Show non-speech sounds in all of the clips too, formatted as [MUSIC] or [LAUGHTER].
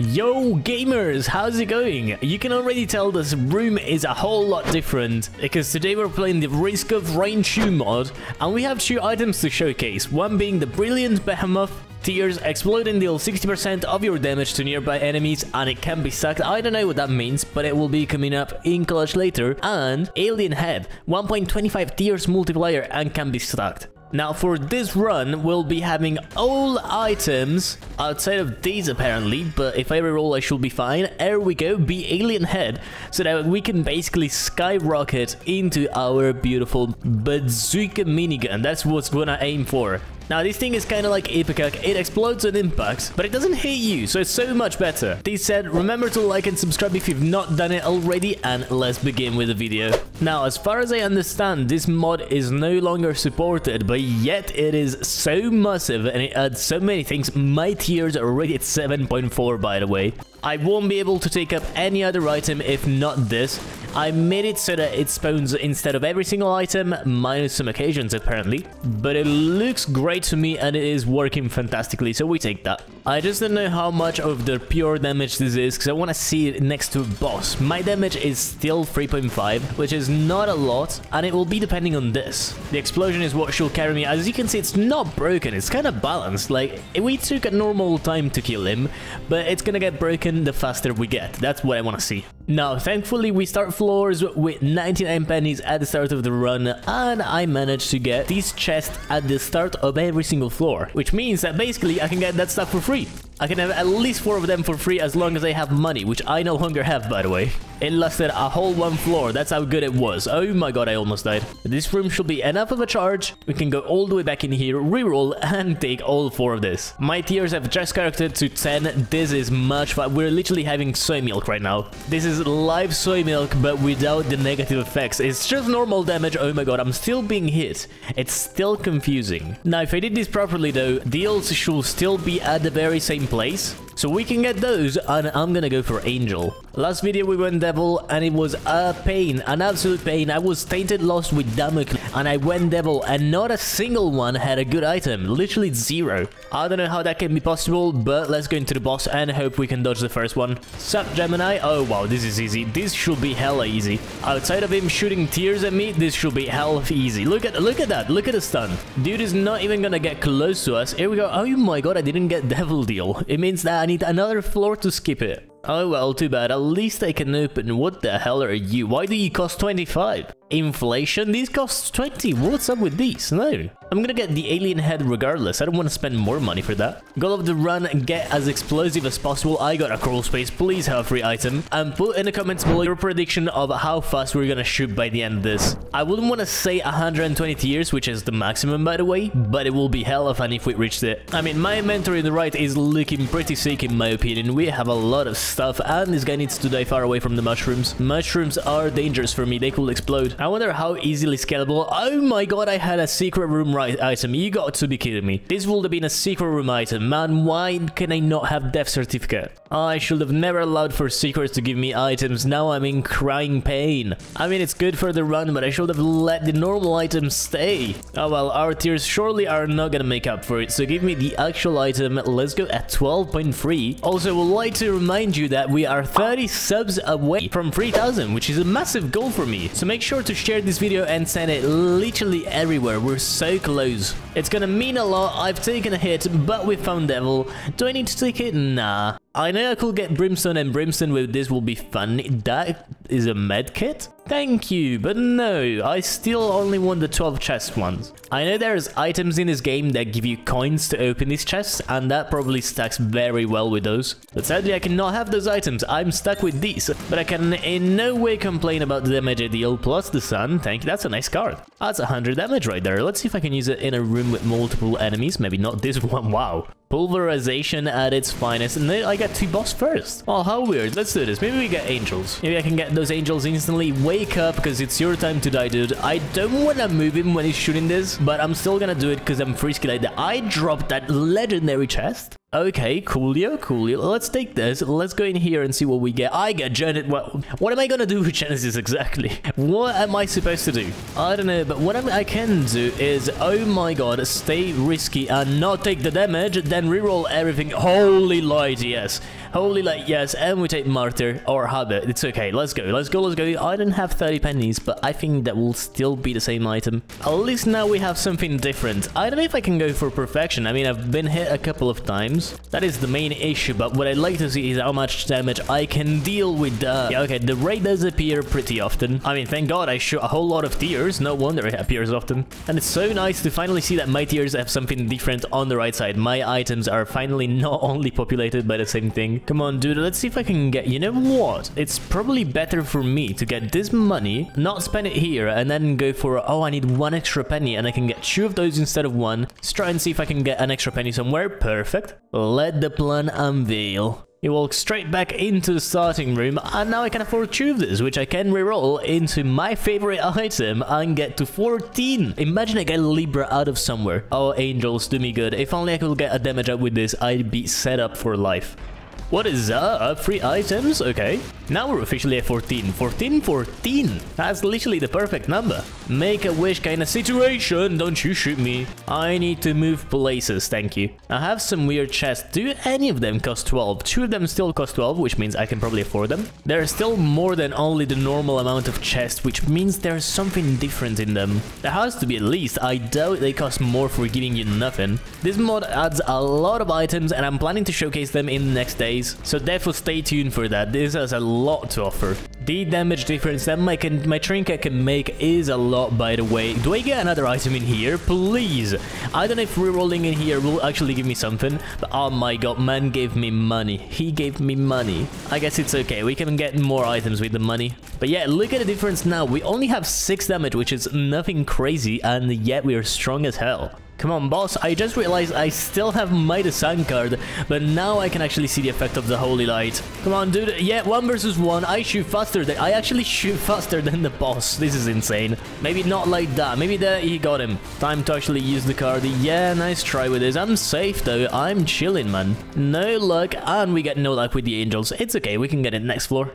Yo gamers, how's it going? You can already tell this room is a whole lot different because today we're playing the Risk of Rain 2 mod and we have two items to showcase, one being the Brilliant Behemoth Tears exploding deal 60% of your damage to nearby enemies and it can be sucked. I don't know what that means, but it will be coming up in clutch later. And Alien Head, 1.25 tears multiplier and can be stacked. Now for this run, we'll be having all items outside of these apparently, but if I reroll I should be fine. There we go, be alien head, so that we can basically skyrocket into our beautiful bazooka minigun. That's what's gonna aim for. Now, this thing is kind of like Ipecac. It explodes on impact, but it doesn't hit you, so it's so much better. This said, remember to like and subscribe if you've not done it already, and let's begin with the video. Now, as far as I understand, this mod is no longer supported, but yet it is so massive and it adds so many things. My tears are already at 7.4, by the way. I won't be able to take up any other item if not this. I made it so that it spawns instead of every single item, minus some occasions apparently. But it looks great to me and it is working fantastically, so we take that. I just don't know how much of the pure damage this is, because I want to see it next to a boss. My damage is still 3.5, which is not a lot, and it will be depending on this. The explosion is what should carry me. As you can see, it's not broken, it's kind of balanced. Like, we took a normal time to kill him, but it's gonna get broken the faster we get. That's what I want to see. Now, thankfully, we start floors with 99 pennies at the start of the run, and I managed to get these chests at the start of every single floor, which means that basically I can get that stuff for free. I can have at least four of them for free as long as I have money, which I no longer have, by the way. It lasted a whole one floor. That's how good it was. Oh my god, I almost died. This room should be enough of a charge. We can go all the way back in here, reroll, and take all four of this. My tears have just corrected to 10. This is much fun. We're literally having soy milk right now. This is live soy milk, but without the negative effects. It's just normal damage. Oh my god, I'm still being hit. It's still confusing. Now, if I did this properly, though, deals should still be at the very same place. So we can get those, and I'm gonna go for Angel. Last video we went Devil, and it was a pain, an absolute pain. I was Tainted Lost with Damocles, and I went Devil, and not a single one had a good item. Literally zero. I don't know how that can be possible, but let's go into the boss and hope we can dodge the first one. Sup, Gemini? Oh, wow, this is easy. This should be hella easy. Outside of him shooting tears at me, this should be hell easy. Look at look at that. Look at the stun. Dude is not even gonna get close to us. Here we go. Oh my god, I didn't get Devil Deal. It means that need another floor to skip it. Oh well, too bad. At least I can open. What the hell are you? Why do you cost 25? Inflation? These cost 20. What's up with these? No. I'm gonna get the alien head regardless. I don't want to spend more money for that. Goal of the run, get as explosive as possible. I got a crawl space. Please have a free item. And put in the comments below your prediction of how fast we're gonna shoot by the end of this. I wouldn't want to say 120 tears, which is the maximum by the way, but it will be hella fun if we reach it. I mean, my inventory on the right is looking pretty sick in my opinion. We have a lot of stuff and this guy needs to die far away from the mushrooms. Mushrooms are dangerous for me. They could explode. I wonder how easily scalable. Oh my god, I had a secret room right item. You got to be kidding me. This would have been a secret room item. Man, why can I not have death certificate? I should have never allowed for secrets to give me items. Now I'm in crying pain. I mean, it's good for the run, but I should have let the normal items stay. Oh well, our tears surely are not gonna make up for it. So give me the actual item. Let's go at 12.3. Also, would like to remind you that we are 30 subs away from 3000, which is a massive goal for me. So make sure to share this video and send it literally everywhere. We're so close. It's gonna mean a lot. I've taken a hit, but we found Devil. Do I need to take it? Nah. I know I could get Brimstone and Brimstone with this will be fun. That is a medkit? Thank you, but no, I still only want the 12 chest ones. I know there's items in this game that give you coins to open these chests, and that probably stacks very well with those. But sadly, I cannot have those items. I'm stuck with these, but I can in no way complain about the damage I deal plus the sun. Thank you. That's a nice card. That's 100 damage right there. Let's see if I can use it in a room with multiple enemies. Maybe not this [LAUGHS] one. Wow. Pulverization at its finest. And then I get two boss first. Oh, how weird. Let's do this. Maybe we get angels. Maybe I can get those angels instantly. Wake up because it's your time to die, dude. I don't want to move him when he's shooting this, but I'm still gonna do it because I'm frisky like that. I dropped that legendary chest. Okay, coolio, coolio. Let's take this. Let's go in here and see what we get. I get Janet. What, what am I gonna do with Genesis exactly? [LAUGHS] What am I supposed to do? I don't know, but what I can do is, oh my god, stay risky and not take the damage. And reroll everything. Holy light, yes. Holy light, yes. And we take Martyr or Habit. It's okay. Let's go. Let's go. Let's go. I don't have 30 pennies, but I think that will still be the same item. At least now we have something different. I don't know if I can go for perfection. I mean, I've been hit a couple of times. That is the main issue, but what I'd like to see is how much damage I can deal with that. Yeah, okay, the ray does appear pretty often. I mean, thank God I shoot a whole lot of tears. No wonder it appears often. And it's so nice to finally see that my tears have something different on the right side. My items are finally not only populated by the same thing, Come on, dude. Let's see if I can get... You know what? It's probably better for me to get this money, not spend it here, and then go for... Oh, I need one extra penny, and I can get two of those instead of one. Let's try and see if I can get an extra penny somewhere. Perfect. Let the plan unveil. He walks straight back into the starting room, and now I can afford two of this, which I can reroll into my favorite item and get to 14. Imagine I get Libra out of somewhere. Oh, angels, do me good. If only I could get a damage up with this, I'd be set up for life. What is up? Free items? Okay. Now we're officially at 14. 14, 14. That's literally the perfect number. Make a wish kind of situation. Don't you shoot me. I need to move places, thank you. I have some weird chests. Do any of them cost 12? Two of them still cost 12, which means I can probably afford them. There are still more than only the normal amount of chests, which means there's something different in them. There has to be at least. I doubt they cost more for giving you nothing. This mod adds a lot of items, and I'm planning to showcase them in the next day So therefore stay tuned for that. This has a lot to offer. The damage difference that my, can, my trinket can make is a lot, by the way. Do I get another item in here? Please. I don't know if rerolling in here will actually give me something, but oh my god, man gave me money. He gave me money. I guess it's okay. We can get more items with the money. But yeah, look at the difference now. We only have 6 damage, which is nothing crazy, and yet we are strong as hell. Come on, boss. I just realized I still have Midas Sun card, but now I can actually see the effect of the Holy Light. Come on, dude. Yeah, one versus one. I shoot faster than... I actually shoot faster than the boss. This is insane. Maybe not like that. Maybe that he got him. Time to actually use the card. Yeah, nice try with this. I'm safe, though. I'm chilling, man. No luck, and we get no luck with the angels. It's okay. We can get it next floor.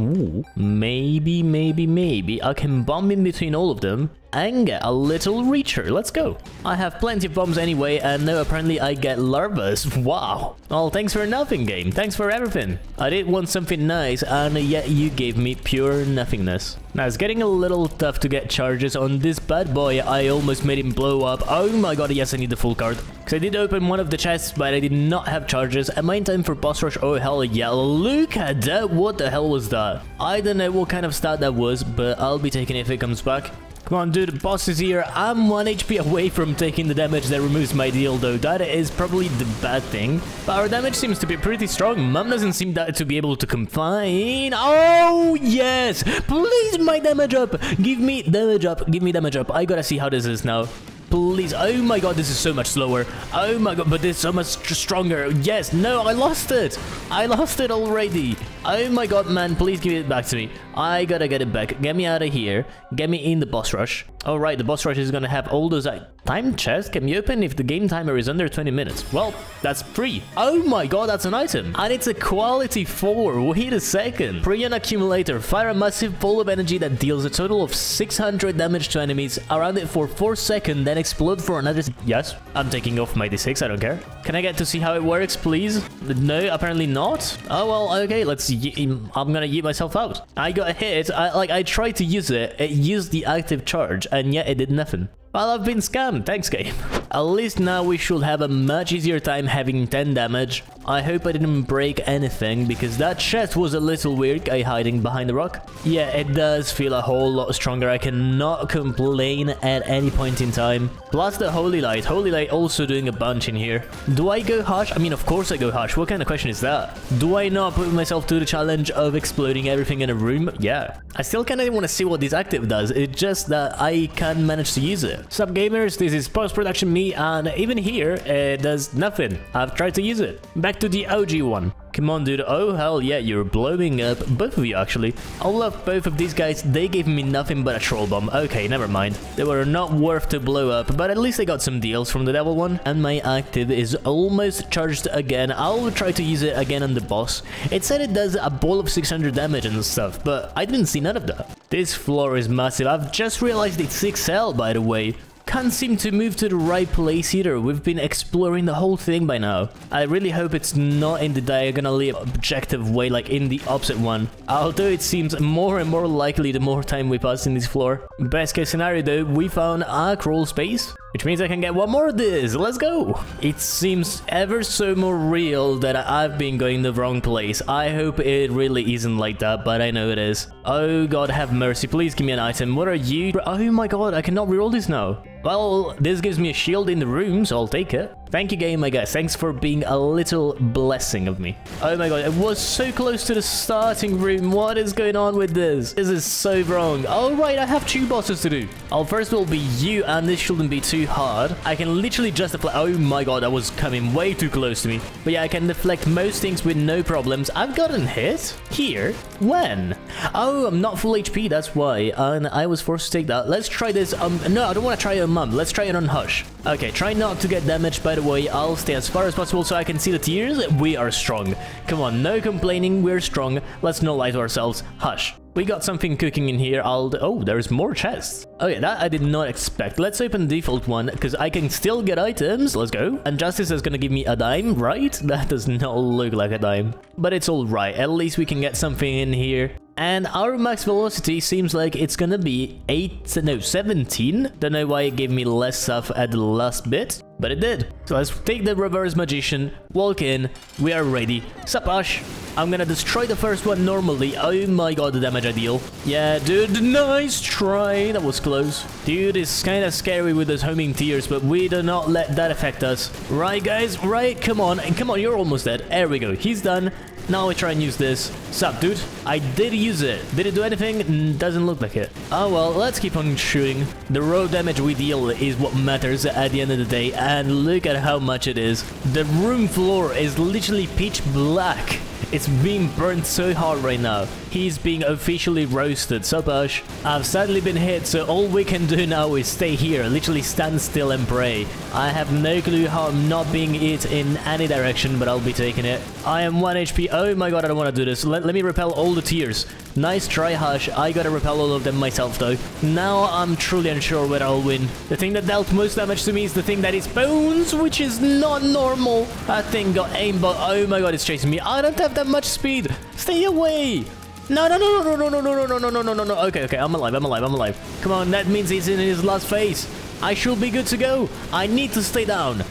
Ooh, maybe, maybe, maybe I can bomb in between all of them and get a little reacher. Let's go. I have plenty of bombs anyway, and now apparently I get larvas. [LAUGHS] Wow. Well, thanks for nothing, game. Thanks for everything. I did want something nice, and yet you gave me pure nothingness. Now, it's getting a little tough to get charges on this bad boy. I almost made him blow up. Oh my god, yes, I need the full card. Because I did open one of the chests, but I did not have charges. Am I in time for boss rush, oh hell yeah, look at that. What the hell was that? I don't know what kind of stat that was, but I'll be taking it if it comes back. Come on, dude, boss is here. I'm 1 HP away from taking the damage that removes my deal, though. That is probably the bad thing. But our damage seems to be pretty strong. Mom doesn't seem to be able to confine. Oh, yes! Please, my damage up! Give me damage up. Give me damage up. I gotta see how this is now. Please. Oh my god, this is so much slower. Oh my god, but this is so much stronger. Yes, no, I lost it. I lost it already. Oh my god, man, please give it back to me. I gotta get it back. Get me out of here. Get me in the boss rush. Alright, the boss rush is gonna have all those... Uh, time chest can be opened if the game timer is under 20 minutes. Well, that's free. Oh my god, that's an item. And it's a quality 4. Wait a second. Preon Accumulator. Fire a massive ball of energy that deals a total of 600 damage to enemies around it for 4 seconds, then explode for another... Yes, I'm taking off my d6, I don't care. Can I get to see how it works, please? No, apparently not. Oh, well, okay, let's... I'm gonna eat myself out. I got hit. I, like, I tried to use it. It used the active charge and yet it did nothing. Well, I've been scammed, thanks game. At least now we should have a much easier time having 10 damage. I hope I didn't break anything, because that chest was a little weird, guy hiding behind the rock. Yeah, it does feel a whole lot stronger, I cannot complain at any point in time. Plus the Holy Light, Holy Light also doing a bunch in here. Do I go harsh? I mean, of course I go harsh, what kind of question is that? Do I not put myself to the challenge of exploding everything in a room? Yeah. I still kinda want to see what this active does, it's just that I can't manage to use it. Sup gamers, this is post-production me and even here it does nothing. I've tried to use it. Back to the OG one. Come on, dude. Oh, hell yeah, you're blowing up. Both of you, actually. I love both of these guys. They gave me nothing but a troll bomb. Okay, never mind. They were not worth to blow up, but at least I got some deals from the devil one. And my active is almost charged again. I'll try to use it again on the boss. It said it does a ball of 600 damage and stuff, but I didn't see none of that. This floor is massive. I've just realized it's 6L, by the way. Can't seem to move to the right place either. We've been exploring the whole thing by now. I really hope it's not in the diagonally objective way, like in the opposite one. Although it seems more and more likely the more time we pass in this floor. Best case scenario though, we found a crawl space. Which means I can get one more of this. Let's go. It seems ever so more real that I've been going the wrong place. I hope it really isn't like that, but I know it is. Oh god, have mercy. Please give me an item. What are you? Oh my god, I cannot reroll this now. Well, this gives me a shield in the room, so I'll take it. Thank you, game, my guess. Thanks for being a little blessing of me. Oh my god, it was so close to the starting room. What is going on with this? This is so wrong. All right, I have two bosses to do. I'll first will be you, and this shouldn't be too hard. I can literally just deflect. Oh my god, that was coming way too close to me. But yeah, I can deflect most things with no problems. I've gotten hit? Here? When? Oh, I'm not full HP, that's why. And I was forced to take that. Let's try this. Um, No, I don't want to try it on Mum. Let's try it on Hush. Okay, try not to get damaged by the way. I'll stay as far as possible so I can see the tears. We are strong. Come on, no complaining. We're strong. Let's not lie to ourselves. Hush. We got something cooking in here. I'll... Oh, there's more chests. Okay, that I did not expect. Let's open the default one, because I can still get items. Let's go. And Justice is gonna give me a dime, right? [LAUGHS] That does not look like a dime. But it's alright. At least we can get something in here. And our max velocity seems like it's gonna be 8, no, 17. Don't know why it gave me less stuff at the last bit, but it did. So let's take the reverse magician, walk in, we are ready. Sapash, I'm gonna destroy the first one normally. Oh my god, the damage I deal. Yeah, dude, nice try. That was close. Dude, it's kinda scary with those homing tears, but we do not let that affect us. Right, guys? Right? Come on. And come on, you're almost dead. There we go. He's done. Now we try and use this. Sup, dude? I did use it. Did it do anything? Doesn't look like it. Oh well, let's keep on shooting. The raw damage we deal is what matters at the end of the day, and look at how much it is. The room floor is literally pitch black. It's being burned so hard right now. He's being officially roasted, so Bush. I've sadly been hit, so all we can do now is stay here, literally stand still and pray. I have no clue how I'm not being hit in any direction, but I'll be taking it. I am 1 HP. Oh my god, I don't want to do this. Let, let me repel all the tears. Nice try, Hush. I gotta repel all of them myself, though. Now I'm truly unsure whether I'll win. The thing that dealt most damage to me is the thing that is bones, which is not normal. That thing got aimbot. Oh my god, it's chasing me. I don't have that much speed. Stay away. No, no, no, no, no, no, no, no, no, no, no, no, no, no. Okay, okay, I'm alive, I'm alive, I'm alive. Come on, that means he's in his last phase. I should be good to go. I need to stay down.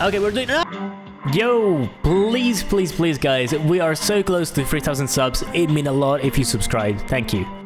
Okay, we're doing... Yo, please, please, please, guys. We are so close to 3,000 subs. It'd mean a lot if you subscribe. Thank you.